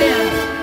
Yeah.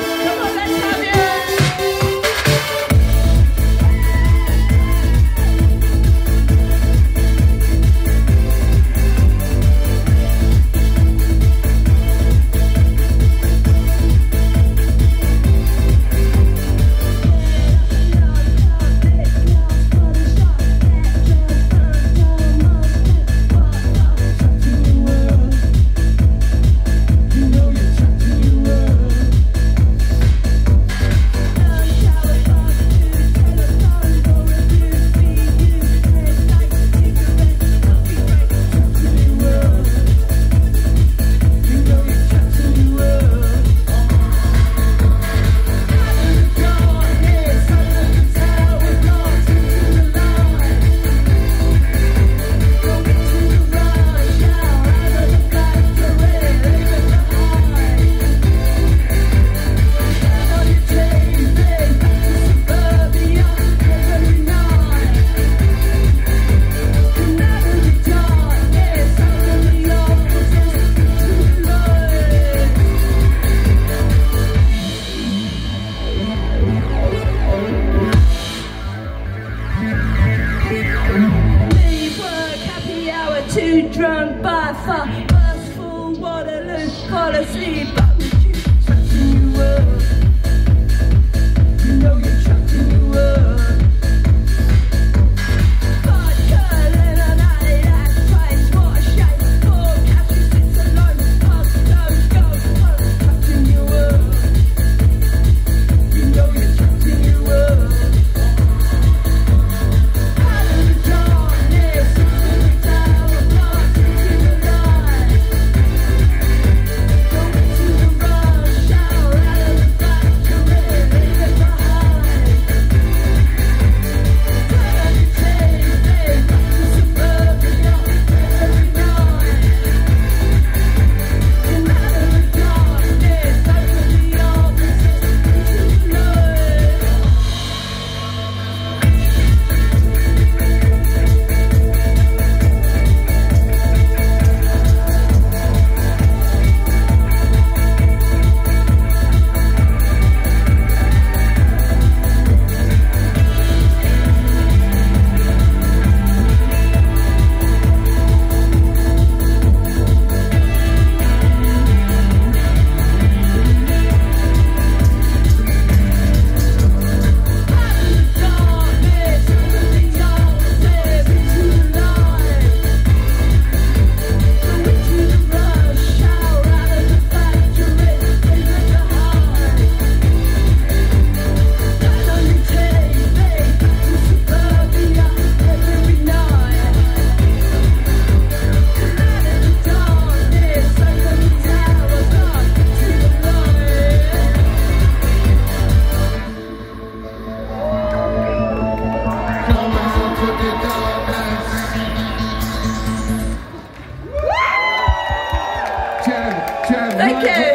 Too drunk by far. Bus full Waterloo, fall asleep. Okay.